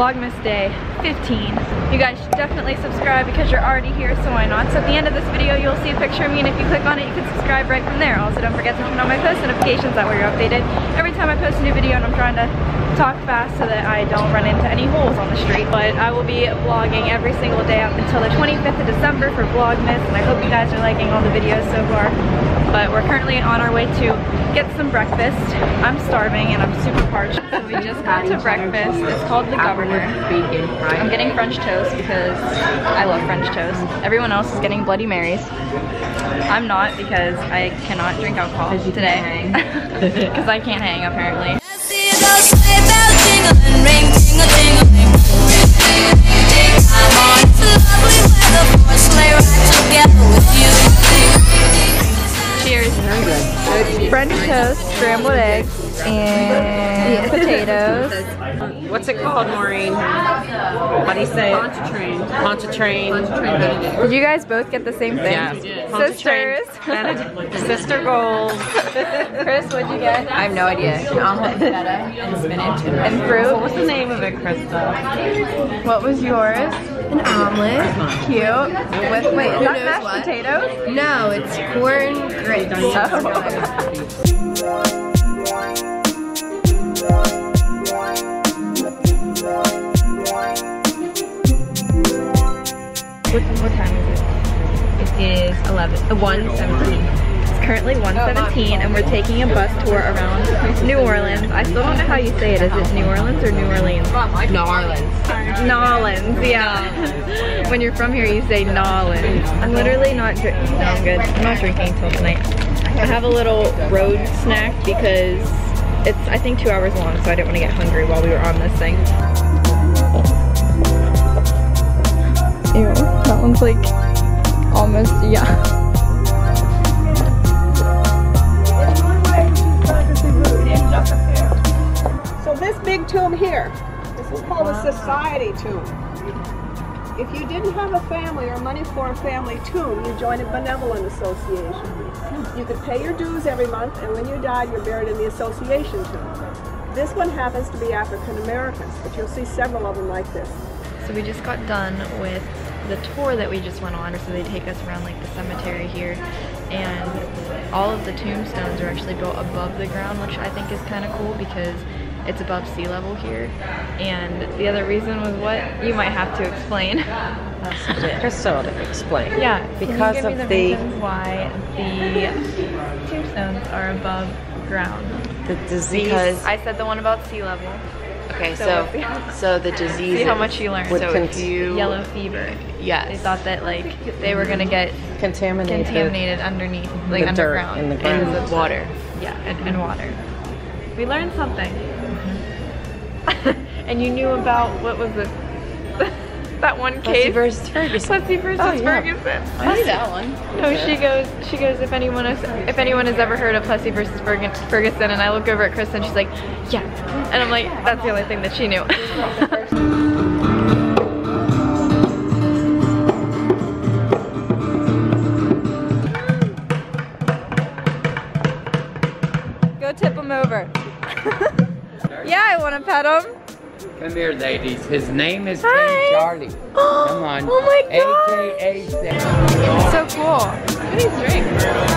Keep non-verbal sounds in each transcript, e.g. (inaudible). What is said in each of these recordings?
Vlogmas Day 15. You guys should definitely subscribe because you're already here, so why not? So at the end of this video, you'll see a picture of me, and if you click on it, you can subscribe right from there. Also, don't forget to turn on my post notifications, that way you're updated every time I post a new video, and I'm trying to talk fast so that I don't run into any holes on the street. But I will be vlogging every single day up until the 25th of December for Vlogmas, and I hope you guys are liking all the videos so far. But we're currently on our way to get some breakfast. I'm starving and I'm super parched. So we just got to breakfast. It's called the Governor. I'm getting French toast because I love French toast. Everyone else is getting Bloody Marys. I'm not because I cannot drink alcohol today. Because (laughs) I can't hang apparently. See those sleigh bells jingling, ring, tingle, tingling. I'm on it's lovely weather for a sleigh ride together with you. Cheers. French toast, scrambled eggs, and. What's it called, Maureen? What do you say it? Pontchartrain. Pontchartrain. Did you guys both get the same thing? Yeah. Sisters. Sister goals. (laughs) Chris, what'd you get? I have no idea. An omelet feta and spinach and And fruit. What's the name of it, Krista? What was yours? an omelet. Cute. With wait, is Who that mashed what? potatoes? No, it's corn grits. Oh. (laughs) What, what time is it? It is 11, uh, 117. It's currently 1:17, and we're taking a bus tour around New Orleans. I still don't know how you say it. Is it New Orleans or New Orleans? New Orleans. Nawlins, yeah. (laughs) when you're from here, you say Nawlins. I'm literally not drinking. No, I'm good. I'm not drinking until tonight. I have a little road snack because it's, I think, two hours long, so I didn't want to get hungry while we were on this thing. Ew, that one's like almost, yeah. So this big tomb here, this is called a society tomb. If you didn't have a family or money for a family tomb, you joined a benevolent association. You could pay your dues every month, and when you died, you're buried in the association tomb. This one happens to be African Americans, but you'll see several of them like this. So we just got done with the tour that we just went on, so they take us around like the cemetery here, and all of the tombstones are actually built above the ground, which I think is kind of cool because it's above sea level here. And the other reason was what you might have to explain. Krista will explain. yeah, Because can you give of the, the- why the tombstones are above ground? The disease. Because I said the one about sea level. Okay, So so the- so the disease. See how much you learned. Would So if cont- you Yellow fever. Yeah. They thought that like they were gonna get contaminated. contaminated underneath, like The dirt underground. in the ground. of water. Yeah, and, and water. We learned something. (laughs) and you knew about what was it? (laughs) that one Plessy case. versus Ferguson. Plessy versus Oh, yeah. Ferguson. I knew that one. No, she goes. She goes. If anyone has, if anyone has ever heard of Plessy versus Ferguson, and I look over at Kristen, and she's like, yeah, and I'm like, that's the only thing that she knew. (laughs) Go tip him over. (laughs) yeah, I want to pet him. Come here, ladies. His name is Hi. King Charlie. (gasps) Come on. Oh my God. AKA Sam. So cool. Okay, you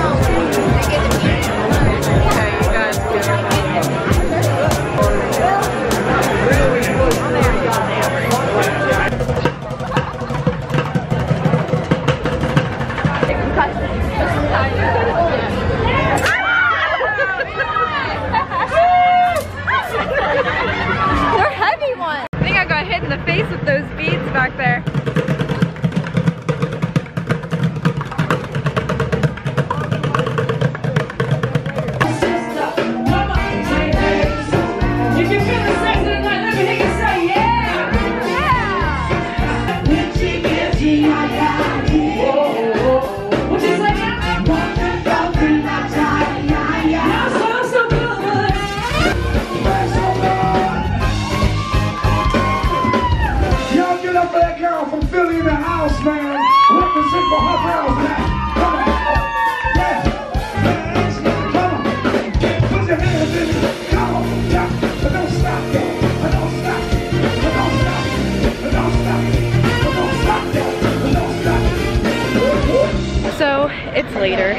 it's later.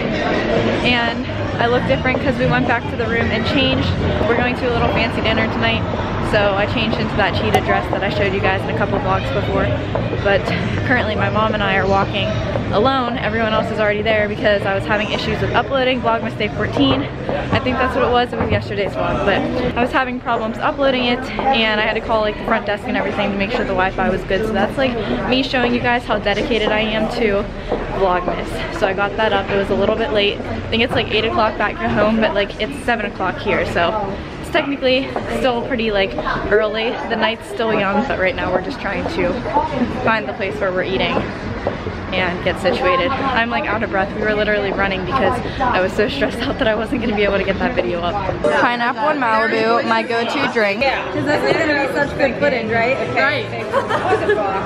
And I look different because we went back to the room and changed. We're going to a little fancy dinner tonight. So I changed into that cheetah dress that I showed you guys in a couple vlogs before. But currently my mom and I are walking alone. Everyone else is already there because I was having issues with uploading Vlogmas Day 14. I think that's what it was. It was yesterday's vlog. But I was having problems uploading it and I had to call like the front desk and everything to make sure the Wi-Fi was good. So that's like me showing you guys how dedicated I am to Vlogmas. So I got that up. It was a little bit late. I think it's like 8 o'clock back at home, but like it's 7 o'clock here. So technically still pretty like early. The night's still young, but right now we're just trying to find the place where we're eating and get situated. I'm like out of breath. We were literally running because I was so stressed out that I wasn't gonna be able to get that video up. Pineapple and Malibu, my go-to drink. Yeah. Because this is gonna be such good footage, right? Okay. Right.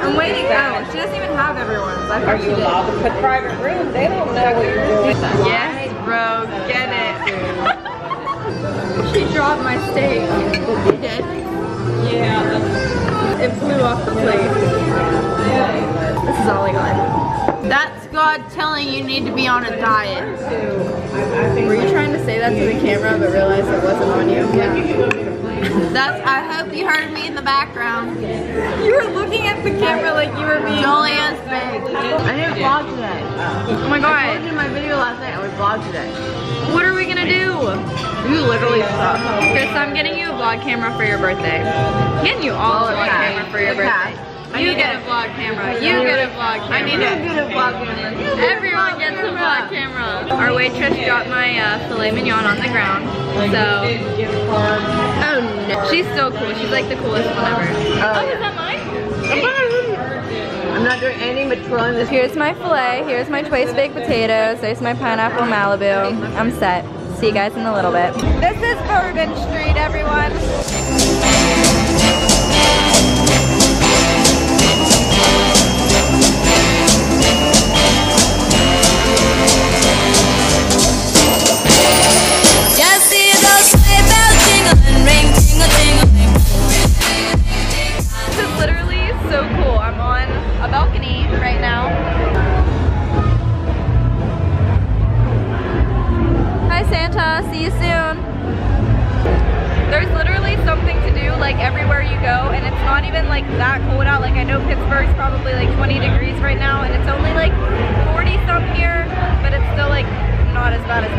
I'm waiting. Oh, she doesn't even have everyone's. I thought she did. The private room, they don't know what you're doing. Yes, bro, get it. My steak. You did? Yeah. It flew off the plate. This is all I got. That's God telling you need to be on a diet. Were you trying to say that to the camera but realized it wasn't on you? That's. I hope you heard me in the background. You were looking at the camera like you were being. Jolian's big. I didn't vlog today. Oh my god. I god. did my video last night. I would vlog today. What are we gonna do? You literally suck. Chris, I'm getting you a vlog camera for your birthday. Getting you all a vlog camera for your birthday. I You get a vlog camera. You get a vlog camera. I need a vlog camera. Everyone gets a vlog camera. Our waitress dropped my uh, filet mignon on the ground. So Oh no. she's so cool. She's like the coolest one ever. Oh, is that mine? I'm not doing any this. Here's my filet. Here's my twice baked potatoes. There's my pineapple Malibu. I'm set. See you guys in a little bit. This is Bourbon Street, everyone. Hi Santa, see you soon. There's literally something to do like everywhere you go and it's not even like that cold out. Like I know Pittsburgh's probably like 20 degrees right now and it's only like 40 some here, but it's still like not as bad as